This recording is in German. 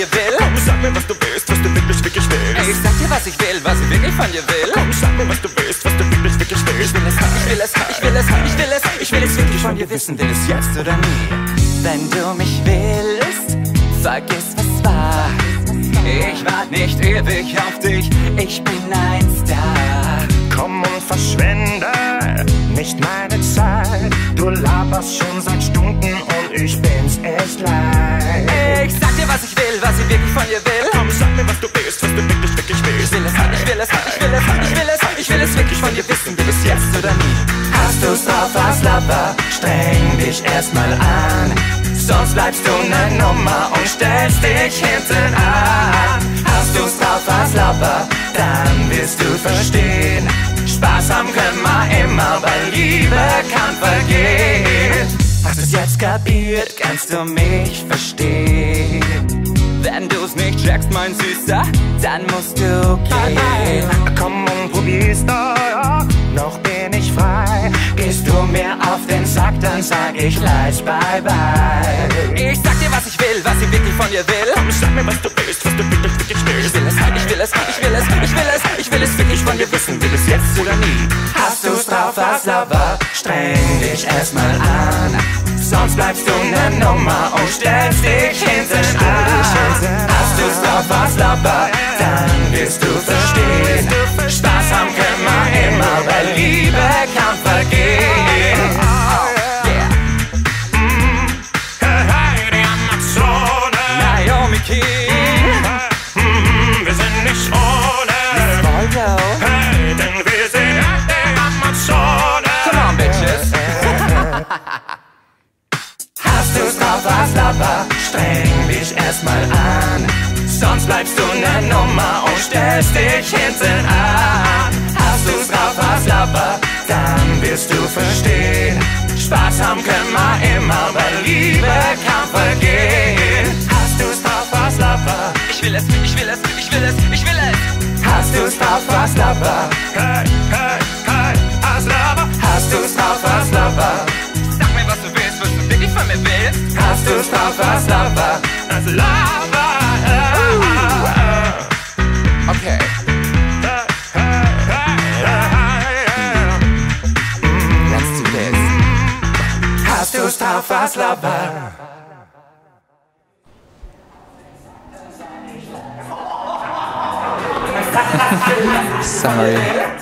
dir will? Komm, sag mir, was du willst, was du wirklich, wirklich willst. Ich sag dir, was ich will, was ich wirklich von dir will. Komm, sag mir, was du willst, was du wirklich, wirklich willst. Ich will es, ich will es, ich will es, ich will es, ich will es wirklich von dir wissen, will es jetzt oder nie. Wenn du mich willst, vergiss was war. Ich wart nicht ewig auf dich, ich bin ein Star. Komm und verschwende nicht meine Zeit. Du laberst schon seit Stunden wissen, will es jetzt oder nie. Hast du's drauf, was Lover? Streng dich erstmal an. Sonst bleibst du ne Nummer und stellst dich hinten an. Hast du's drauf, was Lover? Dann wirst du verstehen. Spaß haben können wir immer, weil Liebe kann vergehen. Hast du's jetzt kapiert? Kannst du mich verstehen? Wenn du's nicht checkst, mein Süßer, dann musst du gehen. Dann sag ich leis bye bye. Ich sag dir, was ich will, was ich wirklich von dir will. Komm, sag mir, was du willst, was du wirklich, wirklich Ich willst. will es, ich will es, ich will es, ich will es, ich will es wirklich von dir wissen, will es jetzt oder nie. Hast du's drauf, was Lover? Streng dich erstmal an. Sonst bleibst du ne Nummer und stellst dich hinten an. Hast du's drauf, was Lover? Dann wirst du verstehen. Streng dich erstmal an. Sonst bleibst du ne Nummer und stellst dich hinten an. Hast du's drauf, was Lover? Dann wirst du verstehen. Spaß haben können wir immer, weil Liebe kann vergehen. Hast du's drauf, was Lover? Ich will es, ich Hast du's drauf, was Lover? Aslava. Okay. Let's do this. Hast du's drauf, was Lover? Sorry.